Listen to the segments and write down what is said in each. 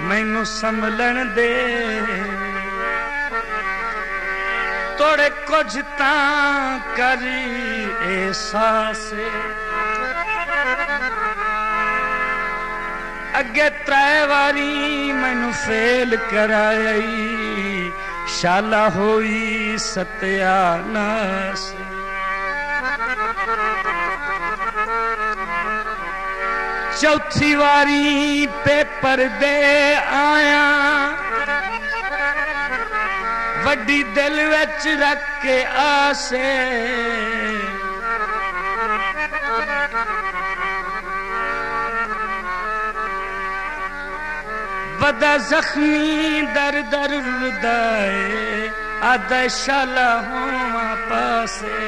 ਮੈਨੂੰ ਸੰਭਲਣ ਦੇ। ਤੋੜੇ ਕੁਝ ਤਾਂ ਕਰੀ ਅਹਿਸਾਸੇ। ਅੱਗੇ ਤਰੇ ਵਾਰੀ ਮੈਨੂੰ ਫੇਲ ਕਰਾਈ। ਸ਼ਾਲਾ ਹੋਈ ਸਤਿਆ ਨਾਸੇ चौथी वारी पेपर दे आया। वड्डी दिल विच रख के आसे। वदा जख्मी दर दर रुदाए आदा शाला होवा पासे।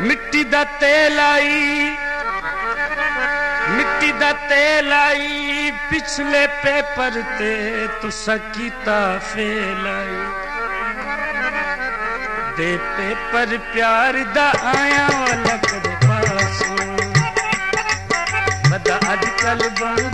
मिट्टी दा तेल आई मिट्टी दा तेल आई पिछले पेपर ते तुसा कीता फेल आई। दे पेपर प्यार दा आया लकड़ पासों। बदा अजकल बहु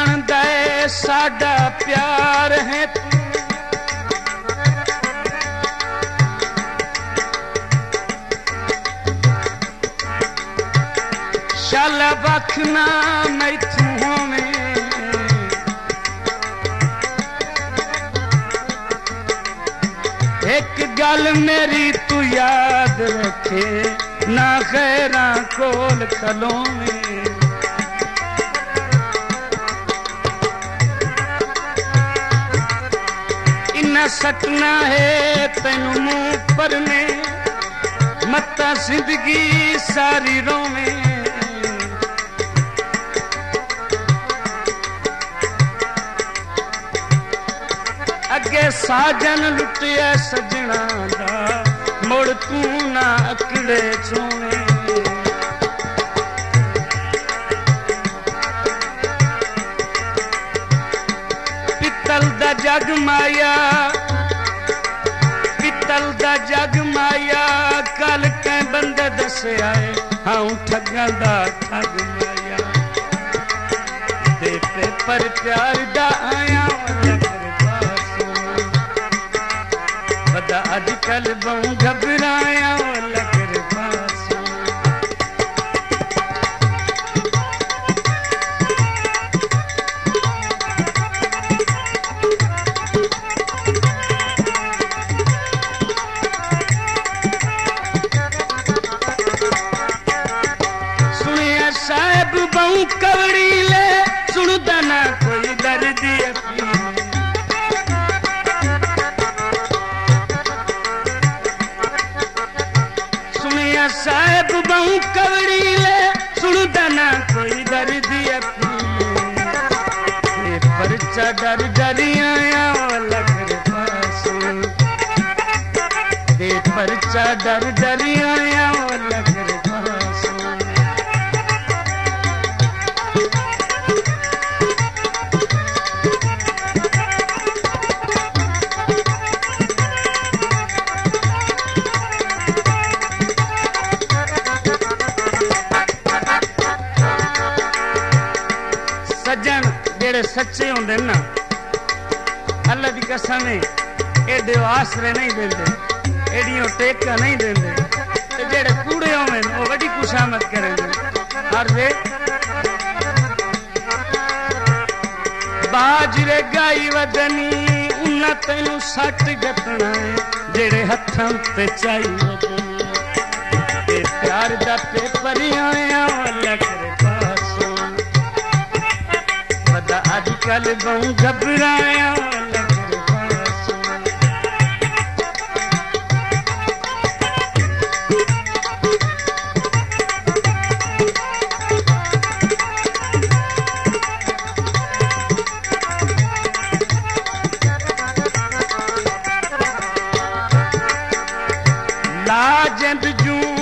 ਜਾਣਦਾ ਏ, ਸਾਡਾ ਪਿਆਰ ਹੈ ਤੂੰ। ਚੱਲ ਬਖਨਾ ਮੈਥੋਂ ਹੋਵੇਂ ਇੱਕ ਗੱਲ ਮੇਰੀ ਤੂੰ ਯਾਦ ਰੱਖੇ, ਨਾ ਖੈਰਾਂ ਕੋਲ ਖਲੋਵੇਂ। इन्ना सटना है तेन मुँह पर में, मत्ता ज़िंदगी सारी रोवे। अगे साजन लुटिया सजना मुड़ तू ना पासे आए हाँ ठगन दा ठग माया। ते पेपर प्यार दा आया वाला कर बदा अजकल बहु घबराए साहब बहु कवड़ी ले सुनदा ना कोई दर्द सुनिया साहब, बहु कवड़ी ले सुनदा ना कोई परचा डर डरी आया लगर पासों परचा डर डरी ਸੱਚੇ ਹੁੰਦੇ ਨੇ ਨਾ ਅੱਲਾ ਦੀ ਕਸਮ ਹੈ ਐਡੇ ਆਸਰੇ ਨਹੀਂ ਦਿੰਦੇ ਐਡੀਆਂ ਟੇਕਾਂ ਨਹੀਂ ਦਿੰਦੇ ਤੇ ਜਿਹੜੇ ਕੂੜੇ ਹੋਵੇਂ ਉਹ ਵੱਡੀ ਕੁਸ਼ਾਮਤ ਕਰਨਗੇ ਹਰ ਵੇ ਬਾਜਰੇ ਗਾਈ ਵਦਨੀ ਉਹਨਾਂ ਤੈਨੂੰ ਸੱਟ ਗਤਣਾ ਹੈ ਜਿਹੜੇ ਹੱਥਾਂ ਤੇ ਚਾਈ ਵਦਨੀ ਤੇ ਪਿਆਰ ਦਾ ਪੇਪਰ ਆਇਆ कल्ह घबराया। ला जूं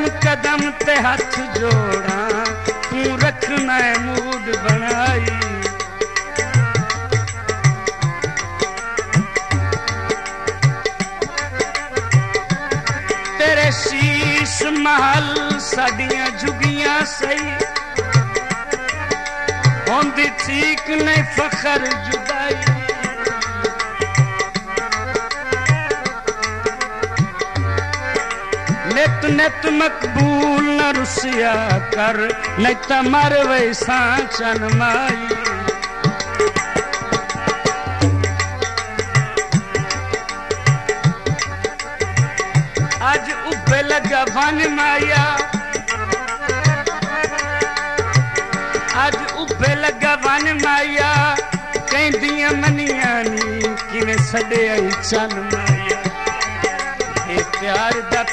कदम कदम ते हथ जोड़ा तू रखना है मूड बनाई। तेरे शीस महल साडिया झुगिया सही। होंगी ठीक नहीं फखर जुदाई। नेत तो मकबूल न रुसिया कर, नहीं तो मर वैसा चन माई। आज लगा वन माया। आज लगा वन माया, कहदियाँ मनिया नी, किने सड़े आई चन माया। प्यार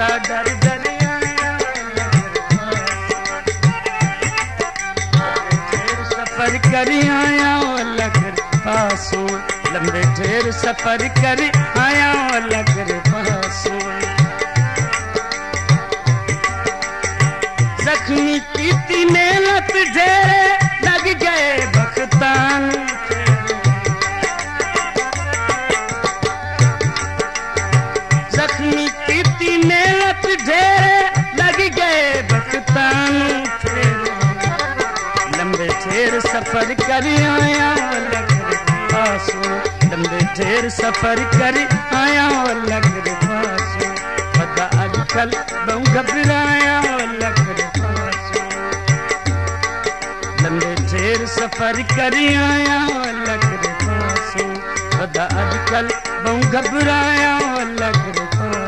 दर्जन चेर सफ़र करे आया लंबे चेर सफ़र करे आया सफर कर आया पासों। लंबे ढेर सफर कर आया लगर पासों। पता अजकल बहु घबराया लगर पासों। लंबे ढेर सफर कर आया लगर पासों। पता अजकल बहु घबराया लगर पासों